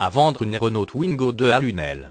à vendre une Renault Twingo 2 à Lunel.